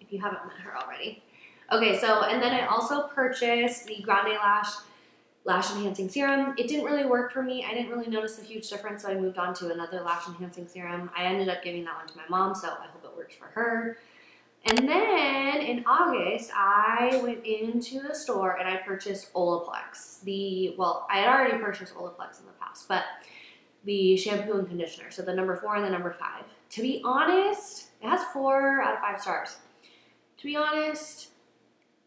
If you haven't met her already. Okay, so, and then I also purchased the Grande Lash Lash Enhancing Serum. It didn't really work for me. I didn't really notice a huge difference, so I moved on to another Lash Enhancing Serum. I ended up giving that one to my mom, so I hope it works for her. And then in August, I went into the store and I purchased Olaplex. The, well, I had already purchased Olaplex in the past, but the shampoo and conditioner. So the number four and the number five. To be honest, it has four out of five stars. To be honest,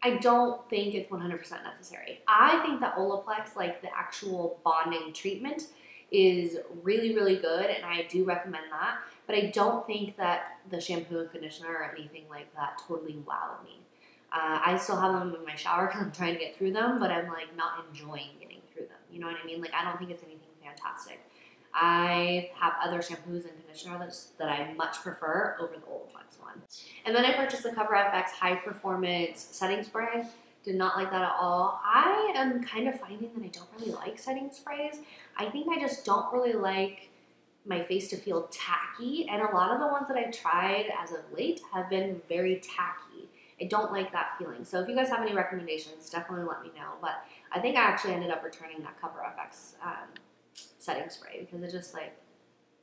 I don't think it's 100% necessary. I think that Olaplex, like the actual bonding treatment, is really, really good, and I do recommend that. But I don't think that the shampoo and conditioner or anything like that totally wowed me. Uh, I still have them in my shower because I'm trying to get through them, but I'm like not enjoying getting through them. You know what I mean? Like I don't think it's anything fantastic. I have other shampoos and conditioners that I much prefer over the Olaplex one. And then I purchased the Cover FX High Performance Setting Spray. Did not like that at all. I am kind of finding that I don't really like setting sprays. I think I just don't really like my face to feel tacky, and a lot of the ones that I've tried as of late have been very tacky. I don't like that feeling. So if you guys have any recommendations, definitely let me know. But I think I actually ended up returning that Cover FX um, setting spray because it just like,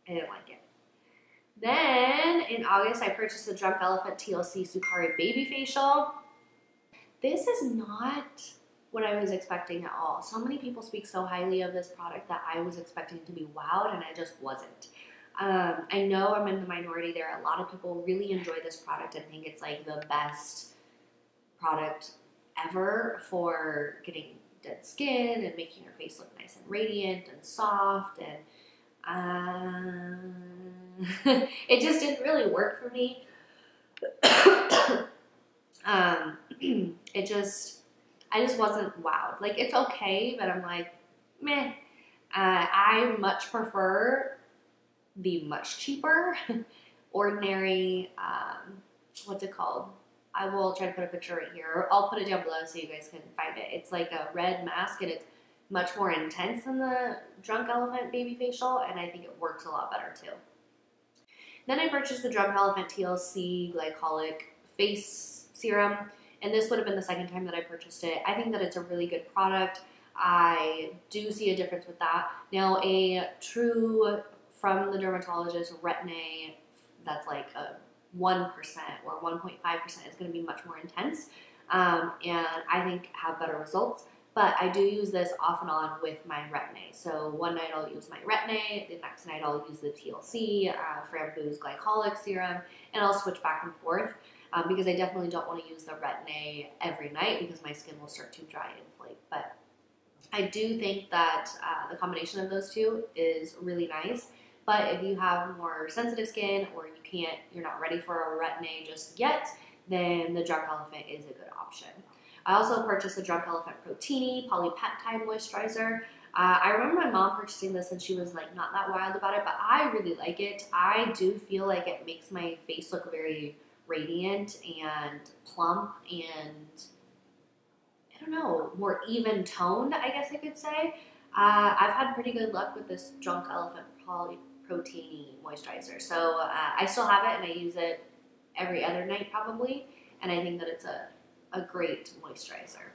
I didn't like it. Then in August, I purchased the Drunk Elephant TLC Sukari Baby Facial. This is not what I was expecting at all. So many people speak so highly of this product that I was expecting to be wowed and I just wasn't. Um, I know I'm in the minority there. A lot of people really enjoy this product and think it's like the best product ever for getting dead skin and making your face look nice and radiant and soft and uh, it just didn't really work for me. um, it just, I just wasn't wowed. Like it's okay, but I'm like, meh. Uh, I much prefer the much cheaper, ordinary, um, what's it called? I will try to put a picture right here. I'll put it down below so you guys can find it. It's like a red mask and it's much more intense than the Drunk Elephant Baby Facial and I think it works a lot better too. Then I purchased the Drunk Elephant TLC Glycolic Face Serum and this would have been the second time that I purchased it. I think that it's a really good product. I do see a difference with that. Now a true from the dermatologist Retin-A that's like a 1% or 1.5% is going to be much more intense um, and I think have better results. But I do use this off and on with my Retin-A. So one night I'll use my Retin-A, the next night I'll use the TLC, uh, Framboos Glycolic Serum, and I'll switch back and forth um, because I definitely don't want to use the Retin-A every night because my skin will start to dry and flake. But I do think that uh, the combination of those two is really nice. But if you have more sensitive skin or can't, you're not ready for a Retin-A just yet, then the Drunk Elephant is a good option. I also purchased the Drunk Elephant Protini Polypeptide Moisturizer. Uh, I remember my mom purchasing this and she was like not that wild about it, but I really like it. I do feel like it makes my face look very radiant and plump and I don't know, more even toned, I guess I could say. Uh, I've had pretty good luck with this Drunk Elephant Poly proteiny moisturizer. So uh, I still have it and I use it every other night probably. And I think that it's a, a great moisturizer.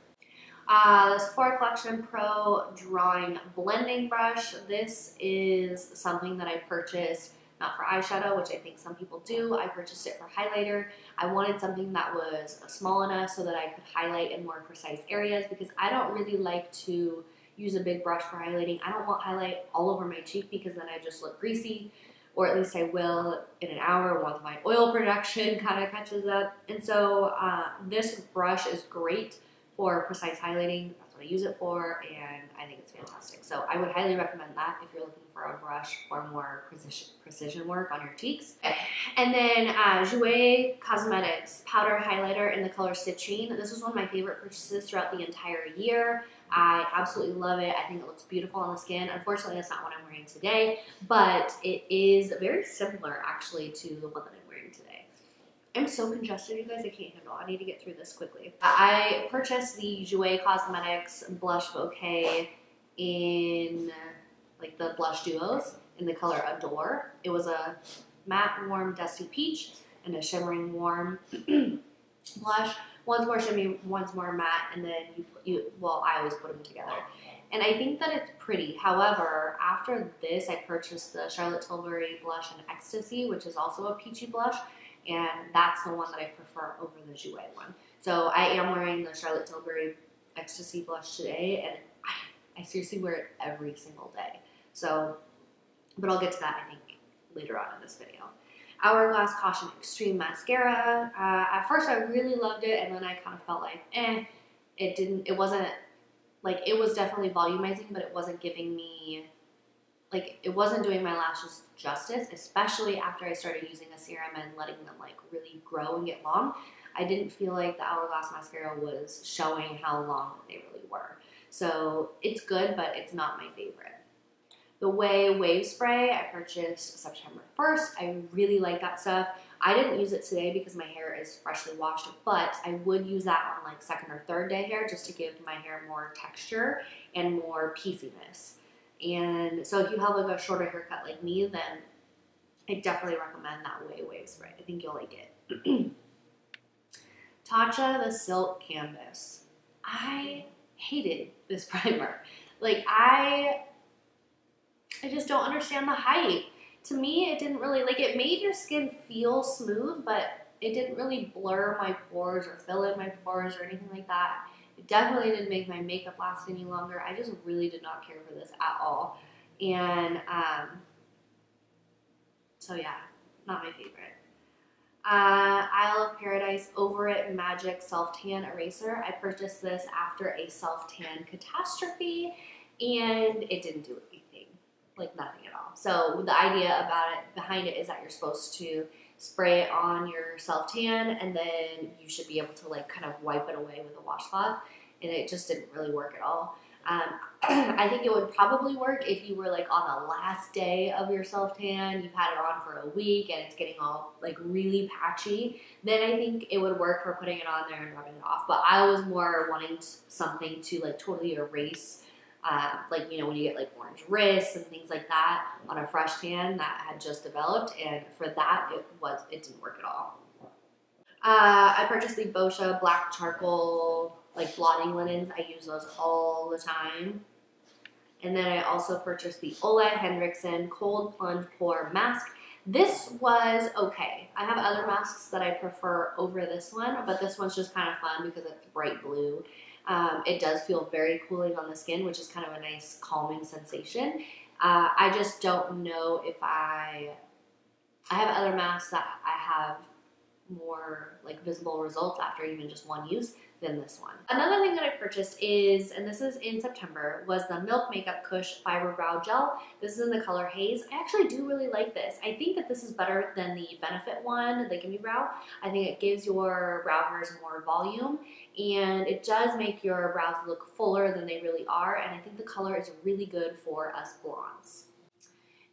Uh, the Sephora Collection Pro Drawing Blending Brush. This is something that I purchased not for eyeshadow, which I think some people do. I purchased it for highlighter. I wanted something that was small enough so that I could highlight in more precise areas because I don't really like to use a big brush for highlighting. I don't want highlight all over my cheek because then I just look greasy, or at least I will in an hour once my oil production kind of catches up. And so uh, this brush is great for precise highlighting. That's what I use it for, and I think it's fantastic. So I would highly recommend that if you're looking for a brush for more precision, precision work on your cheeks. And then uh, Jouer Cosmetics Powder Highlighter in the color Citrine. This was one of my favorite purchases throughout the entire year. I absolutely love it. I think it looks beautiful on the skin. Unfortunately, that's not what I'm wearing today, but it is very similar actually to the one that I'm wearing today. I'm so congested, you guys, I can't handle. I need to get through this quickly. I purchased the Jouer Cosmetics Blush Bouquet in like the blush duos in the color Adore. It was a matte, warm, dusty peach. and a shimmering warm blush. One's more shimmy, one's more matte, and then you, you well, I always put them together. And I think that it's pretty. However, after this, I purchased the Charlotte Tilbury blush in Ecstasy, which is also a peachy blush, and that's the one that I prefer over the Jouer one. So I am wearing the Charlotte Tilbury Ecstasy blush today, and I, I seriously wear it every single day. So, but I'll get to that, I think, later on in this video. Hourglass Caution Extreme Mascara. Uh, at first, I really loved it, and then I kind of felt like, eh, it didn't, it wasn't, like, it was definitely volumizing, but it wasn't giving me, like, it wasn't doing my lashes justice, especially after I started using a serum and letting them, like, really grow and get long. I didn't feel like the Hourglass mascara was showing how long they really were. So it's good, but it's not my favorite. The Ouai Wave Spray I purchased September 1st. I really like that stuff. I didn't use it today because my hair is freshly washed, but I would use that on like second or third day hair just to give my hair more texture and more pieciness. And so if you have like a shorter haircut like me, then I definitely recommend that Ouai Wave Spray. I think you'll like it. Tatcha the Silk Canvas. I hated this primer. Like I I just don't understand the hype. To me, it didn't really, like, it made your skin feel smooth, but it didn't really blur my pores or fill in my pores or anything like that. It definitely didn't make my makeup last any longer. I just really did not care for this at all. And, um, so yeah, not my favorite. Uh, Isle of Paradise Over It Magic Self Tan Eraser. I purchased this after a self tan catastrophe and it didn't do like nothing at all. So the idea about it behind it is that you're supposed to spray it on your self tan and then you should be able to like kind of wipe it away with a washcloth and it just didn't really work at all. Um, I think it would probably work if you were like on the last day of your self tan, you've had it on for a week and it's getting all like really patchy, then I think it would work for putting it on there and rubbing it off. But I was more wanting something to like totally erase uh, like you know when you get like orange wrists and things like that on a fresh tan that had just developed and for that it was it didn't work at all. Uh, I purchased the Boscia black charcoal like blotting linens. I use those all the time. And then I also purchased the Ole Henriksen cold plunge pore mask. This was okay. I have other masks that I prefer over this one, but this one's just kind of fun because it's bright blue um, it does feel very cooling on the skin, which is kind of a nice calming sensation. Uh, I just don't know if I, I have other masks that I have more like visible results after even just one use than this one. Another thing that I purchased is, and this is in September, was the Milk Makeup Kush Fiber Brow Gel. This is in the color Haze. I actually do really like this. I think that this is better than the Benefit one, the Gimme Brow. I think it gives your brow hairs more volume and it does make your brows look fuller than they really are and I think the color is really good for us blondes.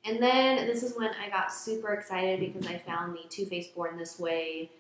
And then this is when I got super excited because I found the Too Faced Born This Way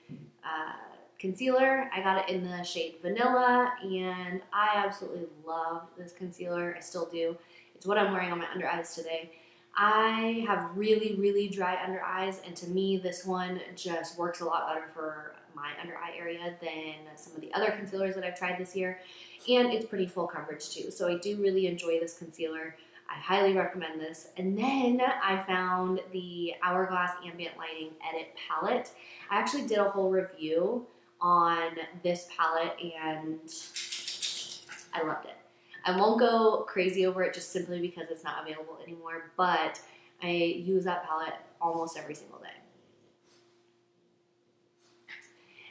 uh, concealer. I got it in the shade Vanilla and I absolutely love this concealer. I still do. It's what I'm wearing on my under eyes today. I have really, really dry under eyes and to me this one just works a lot better for my under eye area than some of the other concealers that I've tried this year. And it's pretty full coverage too. So I do really enjoy this concealer. I highly recommend this. And then I found the Hourglass Ambient Lighting Edit Palette. I actually did a whole review on this palette and I loved it. I won't go crazy over it just simply because it's not available anymore, but I use that palette almost every single day.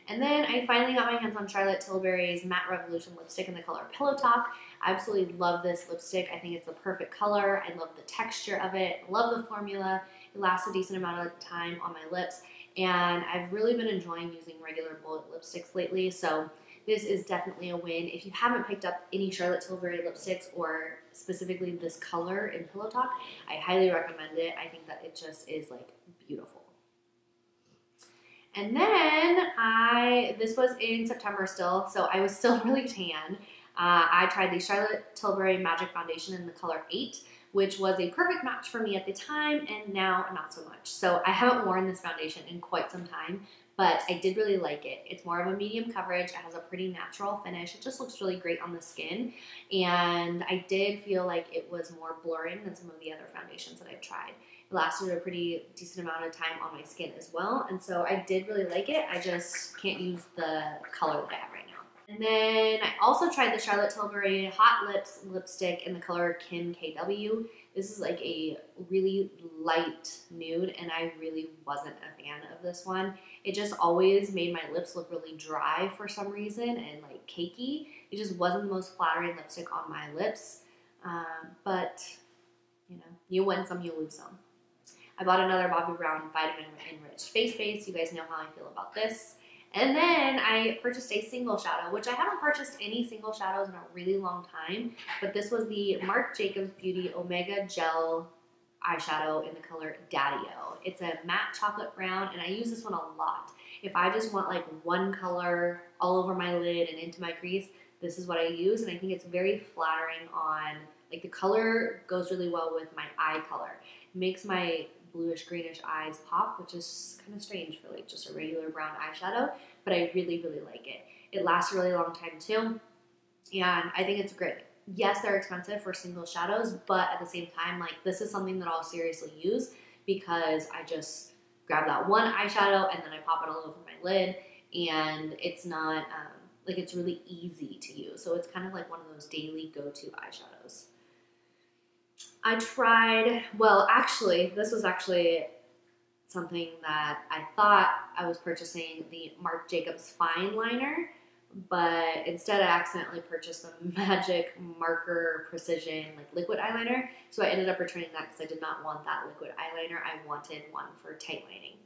And then I finally got my hands on Charlotte Tilbury's Matte Revolution lipstick in the color Pillow Talk. I absolutely love this lipstick. I think it's the perfect color. I love the texture of it. Love the formula. It lasts a decent amount of time on my lips. And I've really been enjoying using regular bullet lipsticks lately. So this is definitely a win. If you haven't picked up any Charlotte Tilbury lipsticks or specifically this color in Pillow Talk, I highly recommend it. I think that it just is like beautiful. And then I, this was in September still, so I was still really tan. Uh, I tried the Charlotte Tilbury Magic Foundation in the color 8, which was a perfect match for me at the time, and now not so much. So I haven't worn this foundation in quite some time, but I did really like it. It's more of a medium coverage. It has a pretty natural finish. It just looks really great on the skin. And I did feel like it was more blurring than some of the other foundations that I've tried. It lasted a pretty decent amount of time on my skin as well. And so I did really like it. I just can't use the color that I have right. And then I also tried the Charlotte Tilbury Hot Lips lipstick in the color Kim KW. This is like a really light nude and I really wasn't a fan of this one. It just always made my lips look really dry for some reason and like cakey. It just wasn't the most flattering lipstick on my lips. Um, but, you know, you win some, you lose some. I bought another Bobbi Brown Vitamin Enriched Face Base. You guys know how I feel about this. And then I purchased a single shadow, which I haven't purchased any single shadows in a really long time, but this was the Marc Jacobs Beauty Omega Gel eyeshadow in the color Daddi-O. It's a matte chocolate brown, and I use this one a lot. If I just want like one color all over my lid and into my crease, this is what I use, and I think it's very flattering on, like the color goes really well with my eye color. It makes my bluish greenish eyes pop, which is kind of strange for like just a regular brown eyeshadow, but I really, really like it. It lasts a really long time too, and I think it's great. Yes, they're expensive for single shadows, but at the same time, like this is something that I'll seriously use because I just grab that one eyeshadow and then I pop it all over my lid, and it's not um, like it's really easy to use. So it's kind of like one of those daily go-to eyeshadows. I tried, well, actually, this was actually something that I thought I was purchasing the Marc Jacobs Fine Liner, but instead I accidentally purchased the Magic Marker Precision like liquid eyeliner. So I ended up returning that because I did not want that liquid eyeliner. I wanted one for tight lining.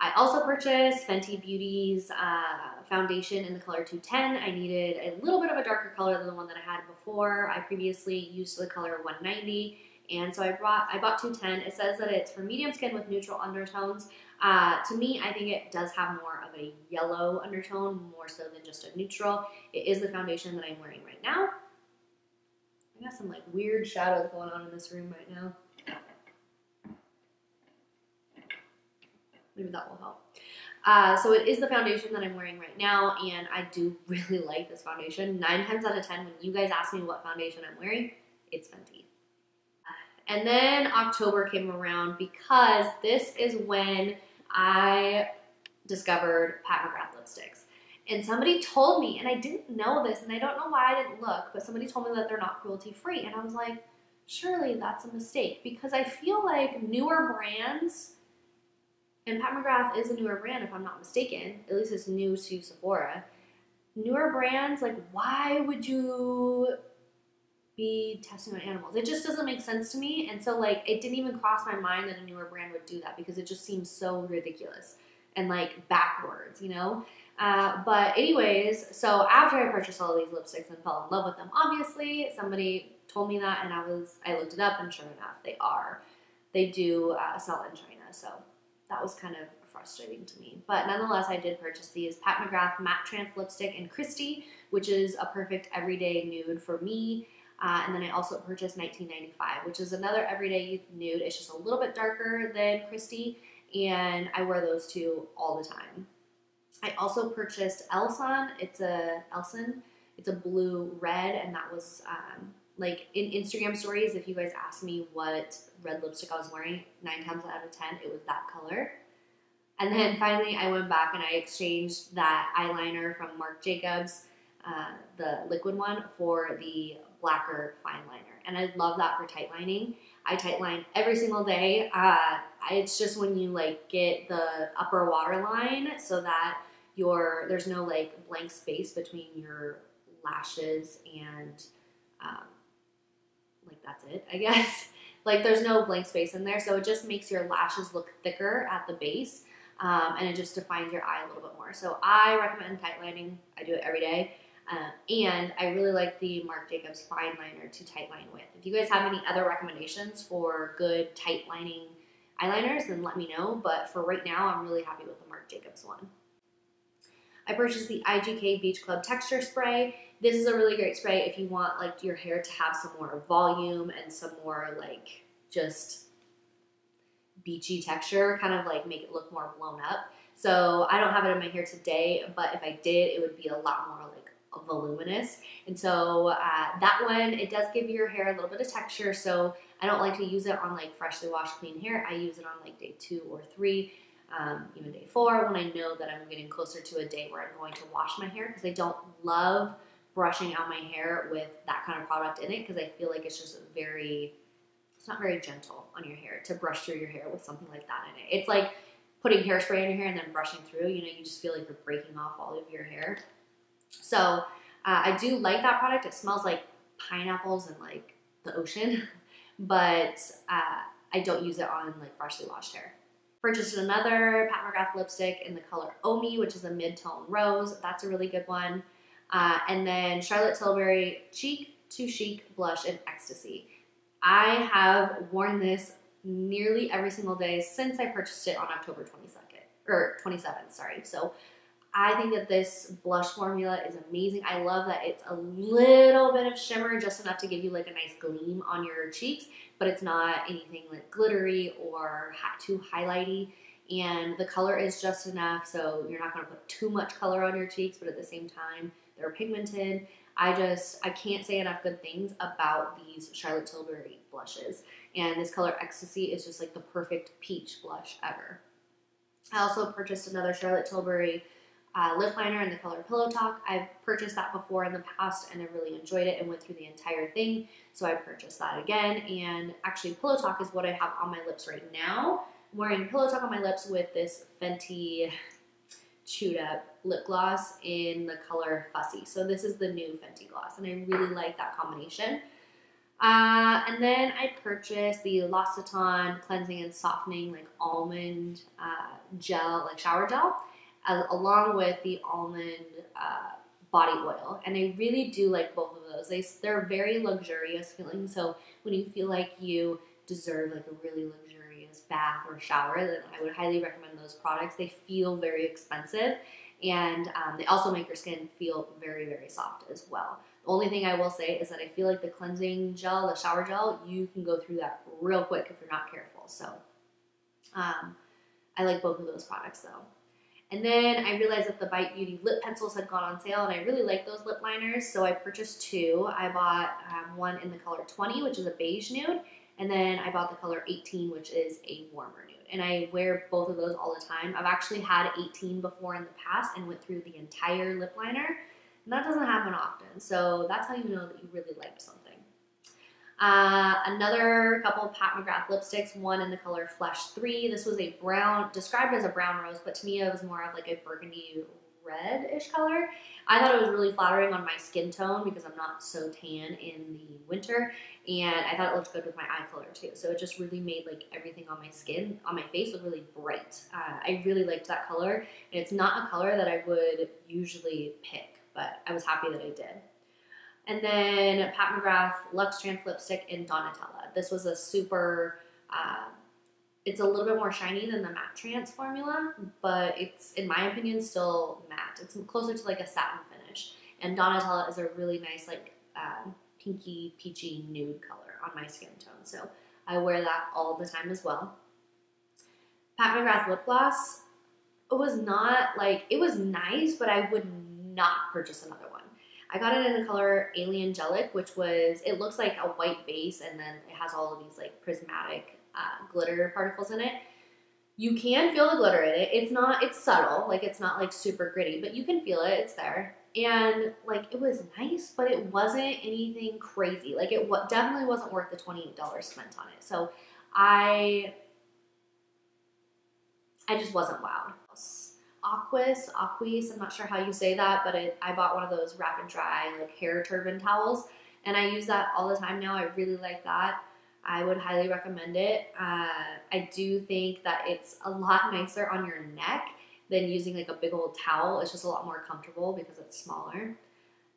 I also purchased Fenty Beauty's uh, foundation in the color 210. I needed a little bit of a darker color than the one that I had before. I previously used the color 190, and so I brought I bought 210. It says that it's for medium skin with neutral undertones. Uh, to me, I think it does have more of a yellow undertone, more so than just a neutral. It is the foundation that I'm wearing right now. I got some like weird shadows going on in this room right now. Maybe that will help. Uh, so it is the foundation that I'm wearing right now, and I do really like this foundation. Nine times out of ten, when you guys ask me what foundation I'm wearing, it's Fenty. And then October came around because this is when I discovered Pat McGrath lipsticks. And somebody told me, and I didn't know this, and I don't know why I didn't look, but somebody told me that they're not cruelty free. And I was like, surely that's a mistake because I feel like newer brands and Pat McGrath is a newer brand, if I'm not mistaken. At least it's new to Sephora. Newer brands, like, why would you be testing on animals? It just doesn't make sense to me. And so, like, it didn't even cross my mind that a newer brand would do that because it just seems so ridiculous and, like, backwards, you know? Uh, but, anyways, so after I purchased all these lipsticks and fell in love with them, obviously, somebody told me that, and I was, I looked it up, and sure enough, they are. They do uh, sell in China, so that was kind of frustrating to me. But nonetheless, I did purchase these Pat McGrath Matte Trance Lipstick in Christy, which is a perfect everyday nude for me. Uh, and then I also purchased 1995, which is another everyday nude. It's just a little bit darker than Christy, and I wear those two all the time. I also purchased Elson. It's a Elson. It's a blue red, and that was um, like in Instagram stories, if you guys ask me what red lipstick I was wearing, nine times out of ten, it was that color. And then finally, I went back and I exchanged that eyeliner from Marc Jacobs, uh, the liquid one, for the blacker fine liner. And I love that for tight lining. I tight line every single day. Uh, it's just when you like get the upper waterline so that your there's no like blank space between your lashes and um, like that's it, I guess. like there's no blank space in there, so it just makes your lashes look thicker at the base, um, and it just defines your eye a little bit more. So I recommend tight lining. I do it every day. Uh, and I really like the Marc Jacobs fine liner to tight line with. If you guys have any other recommendations for good tight lining eyeliners, then let me know. But for right now, I'm really happy with the Marc Jacobs one. I purchased the IGK Beach Club Texture Spray. This is a really great spray if you want like your hair to have some more volume and some more like just beachy texture, kind of like make it look more blown up. So I don't have it in my hair today, but if I did, it would be a lot more like voluminous. And so uh, that one, it does give your hair a little bit of texture. So I don't like to use it on like freshly washed clean hair. I use it on like day two or three, um, even day four when I know that I'm getting closer to a day where I'm going to wash my hair because I don't love brushing out my hair with that kind of product in it because I feel like it's just very, it's not very gentle on your hair to brush through your hair with something like that in it. It's like putting hairspray in your hair and then brushing through, you know, you just feel like you're breaking off all of your hair. So uh, I do like that product. It smells like pineapples and like the ocean, but uh, I don't use it on like freshly washed hair. Purchased another Pat McGrath lipstick in the color Omi, which is a mid-tone rose. That's a really good one. Uh, and then Charlotte Tilbury Cheek to Chic Blush in Ecstasy. I have worn this nearly every single day since I purchased it on October 22nd, or 27th, sorry. So I think that this blush formula is amazing. I love that it's a little bit of shimmer, just enough to give you like a nice gleam on your cheeks, but it's not anything like glittery or too highlighty. And the color is just enough, so you're not gonna put too much color on your cheeks, but at the same time, they're pigmented. I just, I can't say enough good things about these Charlotte Tilbury blushes. And this color Ecstasy is just like the perfect peach blush ever. I also purchased another Charlotte Tilbury uh, lip liner in the color Pillow Talk. I've purchased that before in the past and I really enjoyed it and went through the entire thing. So I purchased that again. And actually, Pillow Talk is what I have on my lips right now. I'm wearing Pillow Talk on my lips with this Fenty chewed up lip gloss in the color Fussy. So this is the new Fenty gloss and I really like that combination. Uh, and then I purchased the L'Occitane cleansing and softening like almond uh, gel, like shower gel as, along with the almond uh, body oil. And I really do like both of those. They, they're very luxurious feeling. So when you feel like you deserve like a really luxurious bath or shower, then I would highly recommend those products. They feel very expensive and um, they also make your skin feel very, very soft as well. The only thing I will say is that I feel like the cleansing gel, the shower gel, you can go through that real quick if you're not careful. So um, I like both of those products though. And then I realized that the Bite Beauty lip pencils had gone on sale, and I really like those lip liners, so I purchased two. I bought um, one in the color 20, which is a beige nude, and then I bought the color 18, which is a warmer nude. And I wear both of those all the time. I've actually had 18 before in the past and went through the entire lip liner, and that doesn't happen often. So that's how you know that you really like something. Uh, another couple Pat McGrath lipsticks, one in the color Flesh 3. This was a brown, described as a brown rose, but to me it was more of like a burgundy red-ish color. I thought it was really flattering on my skin tone because I'm not so tan in the winter, and I thought it looked good with my eye color too. So it just really made like everything on my skin, on my face, look really bright. Uh, I really liked that color, and it's not a color that I would usually pick, but I was happy that I did. And then Pat McGrath Luxe Trance Lipstick in Donatella. This was a super, uh, it's a little bit more shiny than the Matte Trance formula, but it's, in my opinion, still matte. It's closer to like a satin finish. And Donatella is a really nice, like, um, pinky, peachy nude color on my skin tone. So I wear that all the time as well. Pat McGrath lip gloss, was not like, it was nice, but I would not purchase another one. I got it in the color Alien Gelic, which was, it looks like a white base and then it has all of these like prismatic uh, glitter particles in it. You can feel the glitter in it. It's not, it's subtle, like it's not like super gritty, but you can feel it, it's there. And like it was nice, but it wasn't anything crazy. Like it definitely wasn't worth the $28 spent on it. So I, I just wasn't wowed. Aquis, Aquis, I'm not sure how you say that, but it, I bought one of those wrap and dry like hair turban towels and I use that all the time now. I really like that. I would highly recommend it. Uh, I do think that it's a lot nicer on your neck than using like a big old towel. It's just a lot more comfortable because it's smaller.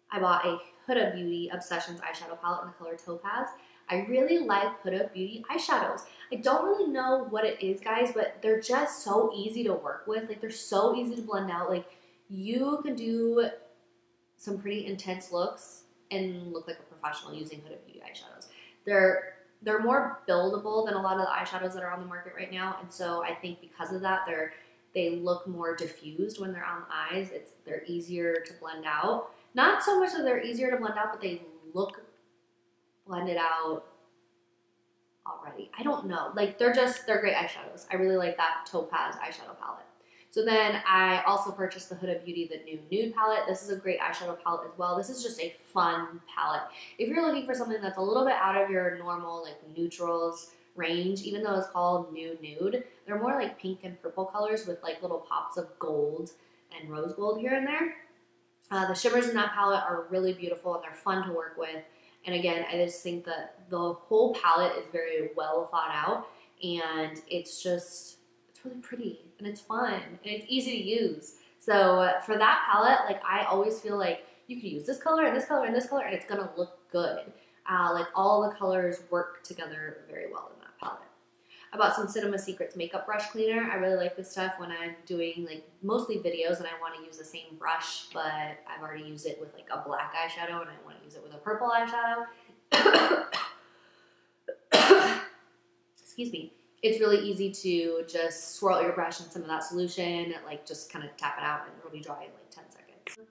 I bought a Huda Beauty Obsessions eyeshadow palette in the color Topaz. I really like Huda Beauty eyeshadows. I don't really know what it is, guys, but they're just so easy to work with. Like, they're so easy to blend out. Like, you can do some pretty intense looks and look like a professional using Huda Beauty eyeshadows. They're they're more buildable than a lot of the eyeshadows that are on the market right now, and so I think because of that, they're they look more diffused when they're on the eyes. It's they're easier to blend out. Not so much that they're easier to blend out, but they look blended out already. I don't know. Like they're just they're great eyeshadows. I really like that Topaz eyeshadow palette. So then I also purchased the Huda Beauty, the new nude palette. This is a great eyeshadow palette as well. This is just a fun palette. If you're looking for something that's a little bit out of your normal like neutrals range, even though it's called new Nude, they're more like pink and purple colors with like little pops of gold and rose gold here and there. Uh, the shimmers in that palette are really beautiful and they're fun to work with. And again, I just think that the whole palette is very well thought out and it's just, it's really pretty and it's fun and it's easy to use. So uh, for that palette, like I always feel like you can use this color and this color and this color and it's gonna look good. Uh, like all the colors work together very well in that palette. I bought some Cinema Secrets makeup brush cleaner. I really like this stuff when I'm doing like mostly videos and I want to use the same brush, but I've already used it with like a black eyeshadow and I want to use it with a purple eyeshadow. Excuse me. It's really easy to just swirl your brush in some of that solution, like just kind of tap it out and it'll be dry in like 10 seconds.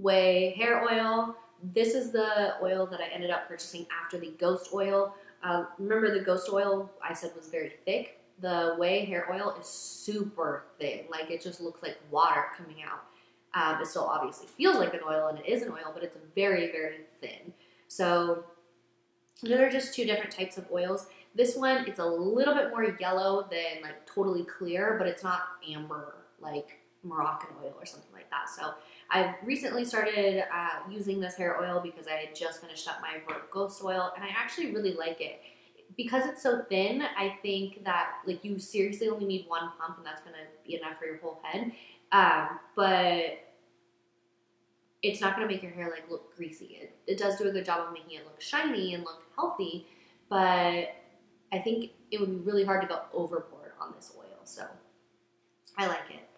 Ouai hair oil. This is the oil that I ended up purchasing after the Ghost oil. Uh, remember the Ghost oil I said was very thick? The Ouai hair oil is super thin. Like it just looks like water coming out. Um, it still obviously feels like an oil and it is an oil, but it's very, very thin. So there are just two different types of oils. This one, it's a little bit more yellow than like totally clear, but it's not amber like Moroccan oil or something like that. So I've recently started uh, using this hair oil because I had just finished up my Ghost oil and I actually really like it. Because it's so thin, I think that like you seriously only need one pump and that's gonna be enough for your whole head. Um, but it's not gonna make your hair like look greasy. It, it does do a good job of making it look shiny and look healthy, but I think it would be really hard to go overboard on this oil. So I like it.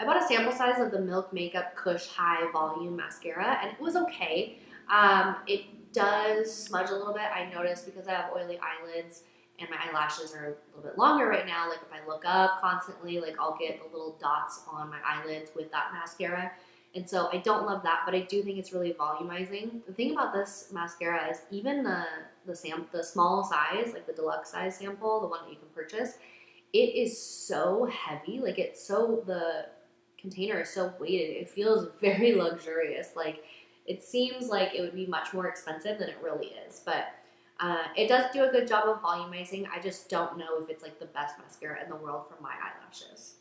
I bought a sample size of the Milk Makeup Kush High Volume Mascara, and it was okay. Um, it does smudge a little bit. I noticed because I have oily eyelids and my eyelashes are a little bit longer right now. Like if I look up constantly, like I'll get the little dots on my eyelids with that mascara. And so I don't love that, but I do think it's really volumizing. The thing about this mascara is even the the sam the small size, like the deluxe size sample, the one that you can purchase, it is so heavy. Like it's so the container is so weighted. It feels very luxurious. Like it seems like it would be much more expensive than it really is, but uh, it does do a good job of volumizing. I just don't know if it's like the best mascara in the world for my eyelashes.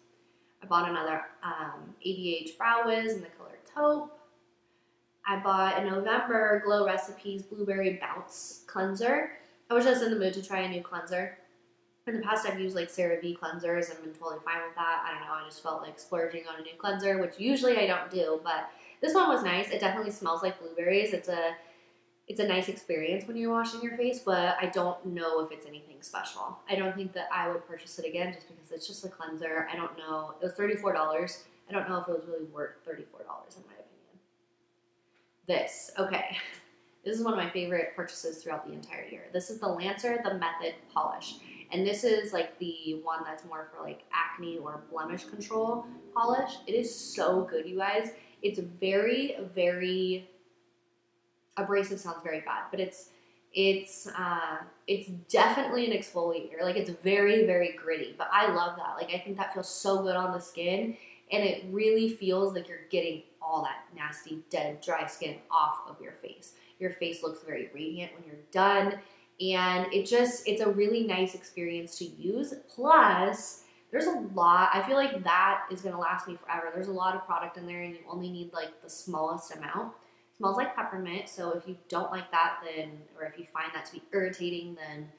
I bought another um, ABH Brow Wiz in the color taupe. I bought a November Glow Recipes Blueberry Bounce Cleanser. I was just in the mood to try a new cleanser. In the past, I've used like CeraVe cleansers and been totally fine with that. I don't know, I just felt like splurging on a new cleanser, which usually I don't do, but this one was nice. It definitely smells like blueberries. It's a it's a nice experience when you're washing your face, but I don't know if it's anything special. I don't think that I would purchase it again just because it's just a cleanser. I don't know. It was $34. I don't know if it was really worth $34 in my. This, okay. This is one of my favorite purchases throughout the entire year. This is the Lancer The Method Polish. And this is like the one that's more for like acne or blemish control polish. It is so good, you guys. It's very, very abrasive sounds very bad, but it's it's uh, it's definitely an exfoliator. Like it's very very gritty, but I love that. Like I think that feels so good on the skin, and it really feels like you're getting all that nasty dead dry skin off of your face. Your face looks very radiant when you're done, and it just it's a really nice experience to use. Plus. There's a lot. I feel like that is going to last me forever. There's a lot of product in there, and you only need like the smallest amount smells like peppermint. So if you don't like that, then, or if you find that to be irritating, then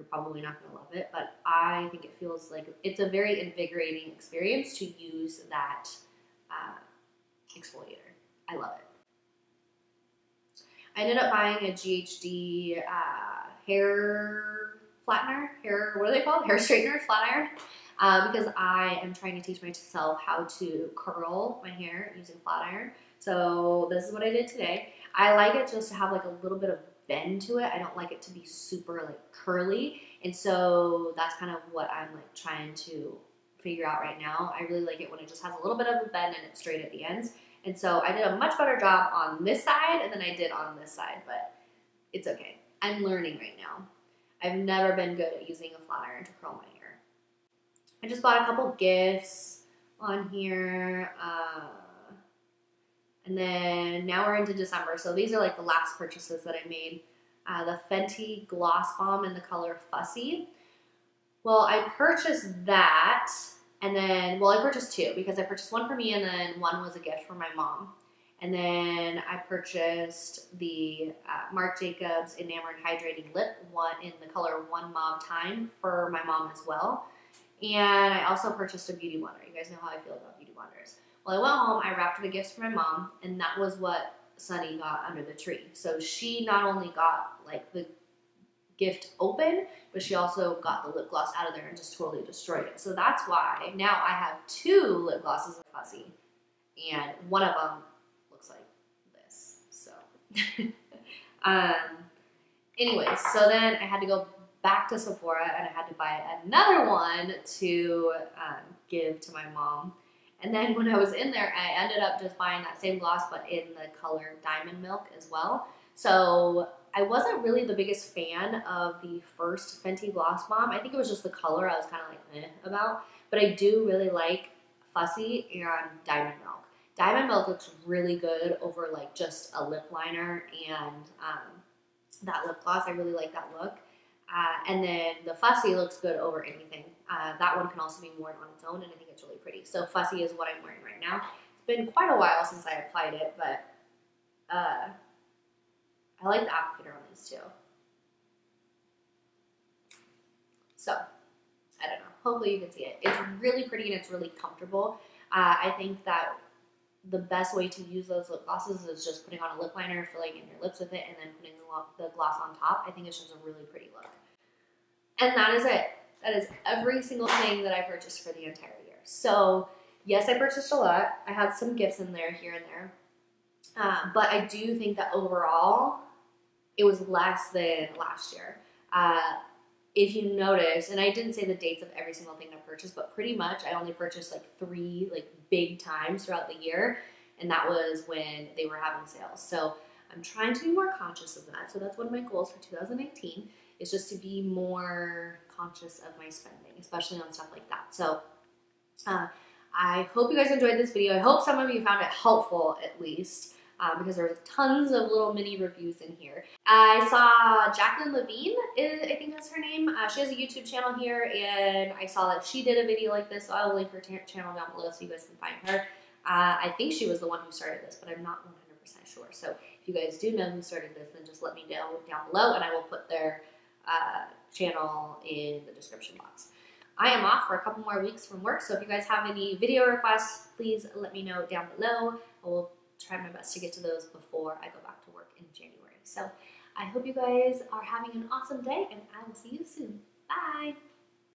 you're probably not going to love it. But I think it feels like it's a very invigorating experience to use that uh, exfoliator. I love it. I ended up buying a GHD uh, hair flattener, hair, what are they called? Hair straightener, flat iron. Uh, because I am trying to teach myself how to curl my hair using flat iron. So this is what I did today. I like it just to have like a little bit of bend to it. I don't like it to be super like curly. And so that's kind of what I'm like trying to figure out right now. I really like it when it just has a little bit of a bend and it's straight at the ends. And so I did a much better job on this side than I did on this side, but it's okay. I'm learning right now. I've never been good at using a flat iron to curl my hair. I just bought a couple gifts on here. Uh, and then now we're into December. So these are like the last purchases that I made. Uh, the Fenty Gloss Bomb in the color Fussy. Well, I purchased that and then, well, I purchased two because I purchased one for me and then one was a gift for my mom. And then I purchased the uh, Marc Jacobs Enamored Hydrating Lip one in the color One Mauve Time for my mom as well. And I also purchased a beauty blender. You guys know how I feel about beauty blenders. Well, I went home, I wrapped the gifts for my mom, and that was what Sunny got under the tree. So she not only got like the gift open, but she also got the lip gloss out of there and just totally destroyed it. So that's why now I have two lip glosses of Fussy, and one of them looks like this. So, um, anyways, so then I had to go back to Sephora and I had to buy another one to um, give to my mom. And then when I was in there, I ended up just buying that same gloss, but in the color Diamond Milk as well. So I wasn't really the biggest fan of the first Fenty Gloss Bomb. I think it was just the color I was kind of like eh about. But I do really like Fussy and Diamond Milk. Diamond Milk looks really good over like just a lip liner and um, that lip gloss. I really like that look. Uh, and then the Fussy looks good over anything. Uh, that one can also be worn on its own, and I think it's really pretty. So Fussy is what I'm wearing right now. It's been quite a while since I applied it, but uh, I like the applicator on these too. So, I don't know. Hopefully you can see it. It's really pretty and it's really comfortable. Uh, I think that the best way to use those lip glosses is just putting on a lip liner, filling in your lips with it, and then putting the, the gloss on top. I think it's just a really pretty look. And that is it. That is every single thing that I purchased for the entire year. So, yes, I purchased a lot. I had some gifts in there here and there. Uh, but I do think that overall, it was less than last year. Uh, if you notice, and I didn't say the dates of every single thing I purchased, but pretty much I only purchased like three like big times throughout the year, and that was when they were having sales. So I'm trying to be more conscious of that. So that's one of my goals for 2018 is just to be more conscious of my spending, especially on stuff like that. So uh, I hope you guys enjoyed this video. I hope some of you found it helpful at least. Um, because there's tons of little mini reviews in here. I saw Jacqueline Levine, is, I think that's her name. Uh, she has a YouTube channel here, and I saw that she did a video like this, so I'll link her channel down below so you guys can find her. Uh, I think she was the one who started this, but I'm not 100% sure. So if you guys do know who started this, then just let me know down below, and I will put their uh, channel in the description box. I am off for a couple more weeks from work, so if you guys have any video requests, please let me know down below. I will try my best to get to those before I go back to work in January. So I hope you guys are having an awesome day, and I will see you soon. Bye!